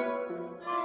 Música